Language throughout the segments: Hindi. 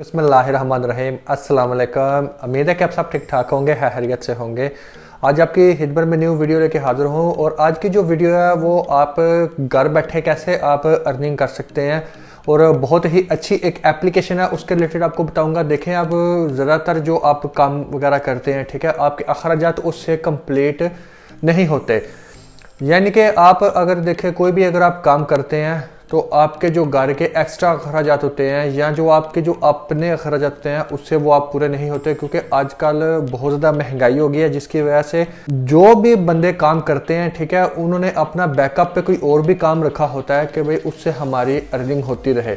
बसमीम वालेकुम उम्मीद है कि आप सब ठीक ठाक होंगे हैरियत से होंगे। आज आपकी हिदबर में न्यू वीडियो लेके हाजिर हूँ और आज की जो वीडियो है, वो आप घर बैठे कैसे आप अर्निंग कर सकते हैं और बहुत ही अच्छी एक एप्लीकेशन है, उसके रिलेटेड आपको बताऊँगा। देखें आप ज़्यादातर जो आप काम वगैरह करते हैं, ठीक है, आपके अखराज उससे कंप्लीट नहीं होते। यानी कि आप अगर देखें, कोई भी अगर आप काम करते हैं तो आपके जो घर के एक्स्ट्रा अखराज होते हैं या जो आपके जो अपने अखराज होते हैं, उससे वो आप पूरे नहीं होते क्योंकि आजकल बहुत ज़्यादा महँगाई हो गई है, जिसकी वजह से जो भी बंदे काम करते हैं, ठीक है, उन्होंने अपना बैकअप पे कोई और भी काम रखा होता है कि भाई उससे हमारी अर्निंग होती रहे।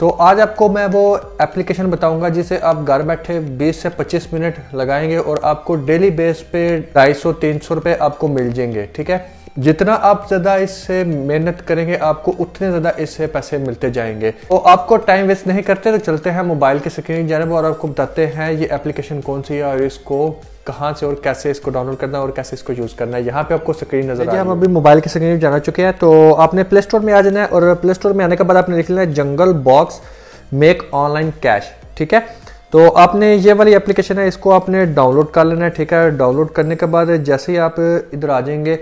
तो आज आपको मैं वो एप्लीकेशन बताऊँगा जिसे आप घर बैठे 20 से 25 मिनट लगाएँगे और आपको डेली बेस पे ढाई सौ, तीन सौ रुपये आपको मिल जाएँगे, ठीक है? जितना आप ज़्यादा इससे मेहनत करेंगे आपको उतने ज़्यादा इससे पैसे मिलते जाएँगे। तो आपको टाइम वेस्ट नहीं करते तो चलते हैं मोबाइल की स्क्रीन जानब और आपको बताते हैं ये एप्लीकेशन कौन सी है और इसको कहाँ से और कैसे इसको डाउनलोड करना है और कैसे इसको यूज़ करना है। यहाँ पे आपको स्क्रीन नज़र आ हम अभी मोबाइल की स्क्रीन जाना चुके हैं तो आपने प्ले स्टोर में आ जाना है और प्ले स्टोर में आने के बाद आपने लिख लेना है jungle box make online cash ठीक है? तो आपने ये वाली एप्लीकेशन है इसको आपने डाउनलोड कर लेना है ठीक है? डाउनलोड करने के बाद जैसे ही आप इधर आ जाएँगे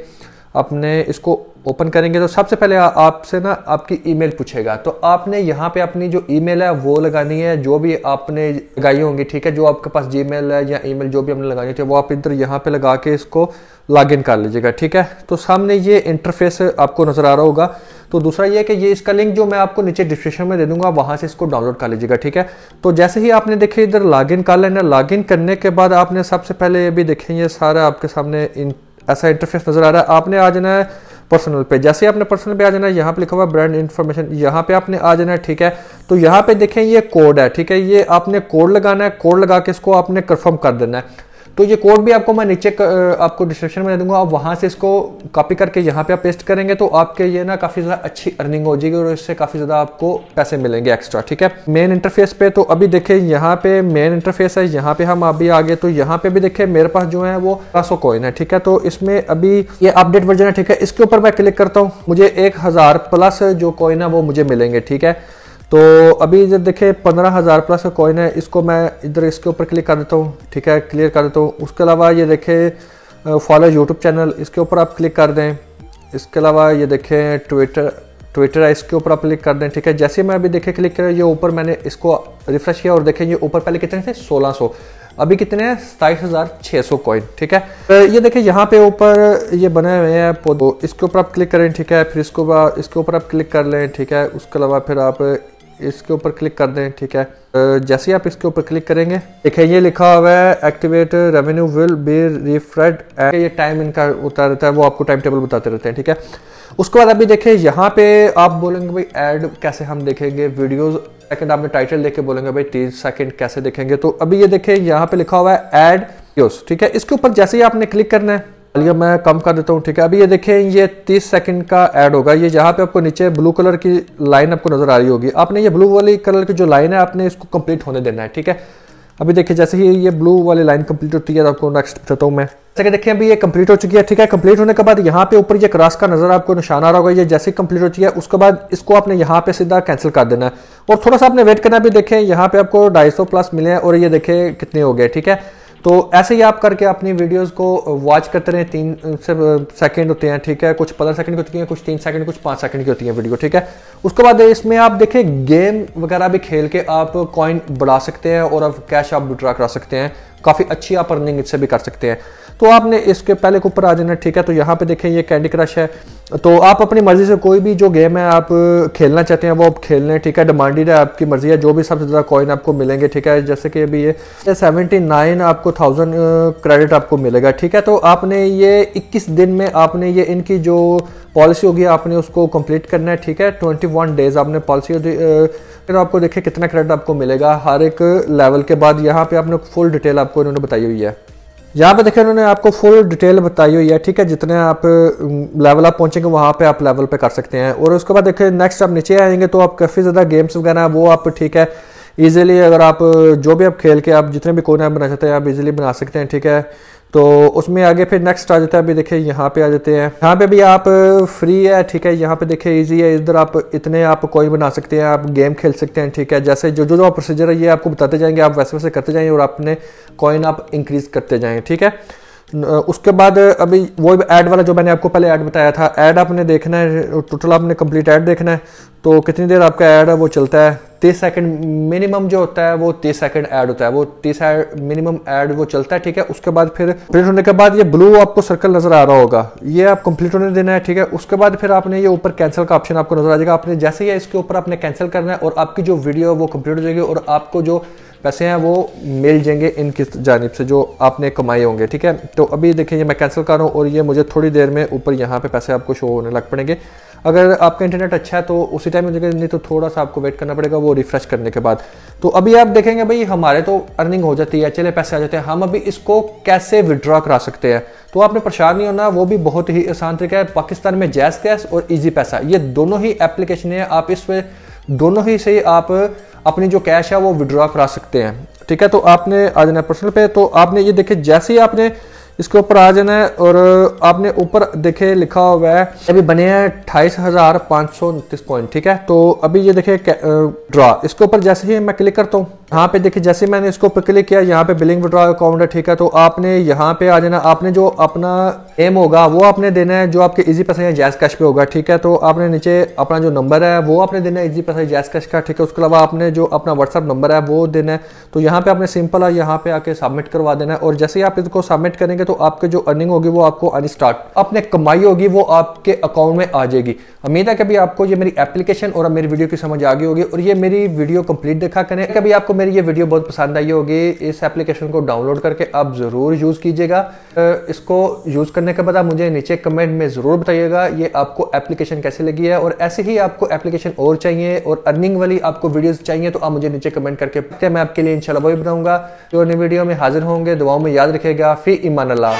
अपने इसको ओपन करेंगे तो सबसे पहले आपसे ना आपकी ईमेल पूछेगा। तो आपने यहाँ पे अपनी जो ईमेल है, वो लगानी है, जो भी आपने लगाई होंगी, ठीक है? जो आपके पास जीमेल है या ईमेल जो भी हमने लगानी थी, वो आप इधर यहाँ पे लगा के इसको लॉग इन कर लीजिएगा, ठीक है? तो सामने ये इंटरफेस आपको नज़र आ रहा होगा। तो दूसरा ये कि ये इसका लिंक जो मैं आपको नीचे डिस्क्रिप्शन में दे दूँगा, वहाँ से इसको डाउनलोड कर लीजिएगा, ठीक है? तो जैसे ही आपने देखे इधर लॉगिन कर लेना। लॉगिन करने के बाद आपने सबसे पहले ये भी देखें, ये सारा आपके सामने इन ऐसा इंटरफेस नज़र आ रहा है। आपने आ जाना है पर्सनल पे। जैसे आपने पर्सनल पे आ जाना है, यहाँ पे लिखा हुआ ब्रांड इन्फॉर्मेशन यहाँ पे आपने आ जाना है, ठीक है? तो यहाँ पे देखें, ये कोड है, ठीक है? ये आपने कोड लगाना है। कोड लगा के इसको आपने कन्फर्म कर देना है। तो ये कोड भी आपको मैं नीचे आपको डिस्क्रिप्शन में दे दूँगा। आप वहाँ से इसको कॉपी करके यहाँ पे आप पेस्ट करेंगे तो आपके ये ना काफ़ी ज़्यादा अच्छी अर्निंग हो जाएगी और इससे काफ़ी ज़्यादा आपको पैसे मिलेंगे एक्स्ट्रा ठीक है? मेन इंटरफेस पे तो अभी देखे यहाँ पे मेन इंटरफेस है, यहाँ पे हम अभी आगे तो यहाँ पे भी देखे मेरे पास जो है वो सौ कोइन है, ठीक है? तो इसमें अभी ये अपडेट वर्जन है, ठीक है? इसके ऊपर मैं क्लिक करता हूँ। मुझे एक हज़ार प्लस जो कोइन है वो मुझे मिलेंगे, ठीक है? तो अभी इधर देखे पंद्रह हज़ार प्लस का कॉइन है, इसको मैं इधर इसके ऊपर क्लिक कर देता हूँ, ठीक है? क्लियर कर देता हूँ। उसके अलावा ये देखे फॉलो यूट्यूब चैनल इसके ऊपर आप क्लिक कर दें। इसके अलावा ये देखें ट्विटर ट्विटर है इसके ऊपर आप क्लिक कर दें, ठीक है? जैसे मैं अभी देखे क्लिक करें ये ऊपर मैंने इसको रिफ्रेश किया और देखें ये ऊपर पहले कितने थे? 1600 अभी कितने हैं? सताईस हज़ार छः सौ कॉइन ठीक है? तो ये देखिए, यहाँ पे ऊपर ये बने हुए हैं तो इसके ऊपर आप क्लिक करें, ठीक है? फिर इसको इसके ऊपर आप क्लिक कर लें, ठीक है? उसके अलावा फिर आप इसके ऊपर क्लिक कर दें, ठीक है? जैसे ही आप इसके ऊपर क्लिक करेंगे, देखिए, ये लिखा हुआ है activate revenue will be referred ये टाइम इनका होता रहता है, वो आपको टाइम टेबल बताते रहते हैं, ठीक है? उसके बाद अभी देखें यहाँ पे आप बोलेंगे, भाई ऐड कैसे हम देखेंगे? वीडियोस सेकंड आपने टाइटल देख के बोलेंगे, भाई तीस सेकंड कैसे देखेंगे? तो अभी ये देखें यहाँ पे लिखा हुआ है एड ठीक है? इसके ऊपर जैसे ही आपने क्लिक करना है चलिए मैं कम कर देता हूँ, ठीक है? अभी ये देखें, ये 30 सेकंड का ऐड होगा। ये जहाँ पे आपको नीचे ब्लू कलर की लाइन आपको नज़र आ रही होगी। आपने ये ब्लू वाली कलर की जो लाइन है, आपने इसको कंप्लीट होने देना है, ठीक है? अभी देखिए, जैसे ही ये ब्लू वाली लाइन कंप्लीट होती है तो आपको नेक्स्ट बताता हूँ मैं। जैसे देखिए, अभी ये कंप्लीट हो चुकी है, ठीक है? कंप्लीट होने के बाद यहाँ पे ऊपर ये क्रॉस का नज़र आपको निशान आ रहा होगा। ये जैसे कंप्लीट होती है उसके बाद इसको आपने यहाँ पे सीधा कैंसिल कर देना है। और थोड़ा सा आपने वेट करना भी देखें, यहाँ पे आपको ढाई प्लस मिले हैं, और ये देखें कितने हो गए, ठीक है? तो ऐसे ही आप करके अपनी वीडियोस को वॉच करते रहे। तीन से सेकंड होते हैं, ठीक है? कुछ पंद्रह सेकंड की होती हैं, कुछ तीन सेकंड कुछ पाँच सेकंड की होती हैं वीडियो ठीक है? उसके बाद इसमें आप देखें गेम वगैरह भी खेल के आप कॉइन बढ़ा सकते हैं और आप कैश आप विड्रा करा सकते हैं। काफ़ी अच्छी आप अर्निंग इससे भी कर सकते हैं। तो आपने इसके पहले के ऊपर आ जाना, ठीक है? तो यहाँ पे देखें, ये कैंडी क्रश है। तो आप अपनी मर्ज़ी से कोई भी जो गेम है आप खेलना चाहते हैं, वो आप खेल लें, ठीक है? डिमांडेड है आपकी मर्ज़ी है, जो भी सबसे ज़्यादा कॉइन आपको मिलेंगे, ठीक है? जैसे कि अभी ये सेवेंटी नाइन आपको थाउज़ेंड क्रेडिट आपको मिलेगा, ठीक है? तो आपने ये इक्कीस दिन में आपने ये इनकी जो पॉलिसी होगी, आपने उसको कंप्लीट करना है, ठीक है? ट्वेंटी वन डेज़ आपने पॉलिसी फिर आपको देखिए कितना क्रेडिट आपको मिलेगा। हर एक लेवल के बाद यहाँ पे आपने फुल डिटेल आपको इन्होंने बताई हुई है। यहाँ पे देखिए उन्होंने आपको फुल डिटेल बताई हुई है, ठीक है? जितने आप लेवल आप पहुँचेंगे, वहाँ पे आप लेवल पे कर सकते हैं। और उसके बाद देखिए नेक्स्ट आप नीचे आएँगे तो आप काफ़ी ज़्यादा गेम्स वगैरह वो आप, ठीक है? ईजिली अगर आप, जो भी आप खेल के आप जितने भी कोने आप बना सकते हैं, आप इजीली बना सकते हैं, ठीक है? तो उसमें आगे फिर नेक्स्ट आ जाता है, अभी देखिए यहाँ पे आ जाते हैं। यहाँ पे भी आप फ्री है, ठीक है? यहाँ पे देखिए इजी है, इधर आप इतने आप कोई बना सकते हैं, आप गेम खेल सकते हैं, ठीक है? जैसे जो जो जो प्रोसीजर है, ये आपको बताते जाएँगे, आप वैसे वैसे करते जाएँगे और अपने कॉइन आप इंक्रीज करते जाएँगे ठीक है? उसके बाद अभी वो ऐड वाला जो मैंने आपको पहले ऐड बताया था ऐड आपने देखना है टोटल आपने कंप्लीट ऐड देखना है तो कितनी देर आपका ऐड है, वो चलता है तीस सेकंड मिनिमम जो होता है, वो तीस सेकंड ऐड होता है। वो तीस मिनिमम ऐड वो चलता है, ठीक है? उसके बाद फिर प्रिंट होने के बाद ये ब्लू आपको सर्कल नज़र आ रहा होगा। ये आप कंप्लीट होने देना है, ठीक है? उसके बाद फिर आपने ये ऊपर कैंसिल का ऑप्शन आपको नज़र आ जाएगा। आपने जैसे ही इसके ऊपर आपने कैंसिल करना है और आपकी जो वीडियो है वो कंप्लीट हो जाएगी और आपको जो पैसे हैं वो मिल जाएँगे इनकी जानब से, जो आपने कमाए होंगे, ठीक है? तो अभी देखिए मैं कैंसिल कर रहा हूँ और ये मुझे थोड़ी देर में ऊपर यहाँ पे पैसे आपको शो होने लग पड़ेंगे। अगर आपका इंटरनेट अच्छा है तो उसी टाइम में नहीं तो थोड़ा सा आपको वेट करना पड़ेगा, वो रिफ्रेश करने के बाद। तो अभी आप देखेंगे भाई, हमारे तो अर्निंग हो जाती है, चले पैसे आ जाते हैं, हम अभी इसको कैसे विड्रॉ करा सकते हैं? तो आपने परेशान नहीं होना, वो भी बहुत ही आसान तरीका है, पाकिस्तान में जैस कैश और ईजी पैसा। ये दोनों ही एप्लीकेशन है, आप इस पर दोनों ही से आप अपनी जो कैश है, वो विड्रॉ करा सकते हैं। ठीक है तो आपने आ जाना पर्सनल पे तो आपने ये देखे, जैसे ही आपने इसके ऊपर आ जाना है और आपने ऊपर देखे, लिखा हुआ है, अभी बने हैं अट्ठाईस हज़ार पाँच सौ उनतीस पॉइंट ठीक है? तो अभी ये देखे ड्रॉ इसके ऊपर जैसे ही मैं क्लिक करता हूँ यहाँ पे देखिए, जैसे मैंने इसको ऊपर क्लिक किया, यहाँ पे बिलिंग विड्रॉ अकाउंट है, ठीक है? तो आपने यहाँ पे आ जाना, आपने जो अपना एम होगा, वो आपने देना है, जो आपके इजी पैसा या जैस कैश पे होगा, ठीक है? तो आपने नीचे अपना जो नंबर है, वो आपने देना है इजी पैसा जैस कैश का, ठीक है? उसके अलावा आपने जो अपना व्हाट्सअप नंबर है, वो देना है। तो यहाँ पे आपने सिंपल है यहाँ पे आके सबमिट करवा देना है। और जैसे ही आप इसको सबमिट करेंगे तो आपके जो अर्निंग होगी, वो आपको आनी स्टार्ट अपने कमाई होगी, वो आपके अकाउंट में आ जाएगी। उम्मीद है कभी आपको ये मेरी एप्लीकेशन और मेरी वीडियो की समझ आ गई होगी। और ये मेरी वीडियो कंप्लीट देखा करें। कभी आपको मेरी ये वीडियो बहुत पसंद आई होगी, इस एप्लीकेशन को डाउनलोड करके आप ज़रूर यूज़ कीजिएगा। इसको यूज़ करने के बाद आप मुझे नीचे कमेंट में ज़रूर बताइएगा ये आपको एप्लीकेशन कैसे लगी है और ऐसे ही आपको एप्लीकेशन और चाहिए और अर्निंग वाली आपको वीडियोस चाहिए तो आप मुझे नीचे कमेंट करके मैं आपके लिए इंशाल्लाह वही बनाऊँगा। जो नई वीडियो में हाजिर होंगे, दुआओं में याद रखेगा फिर ईमान अल्लाह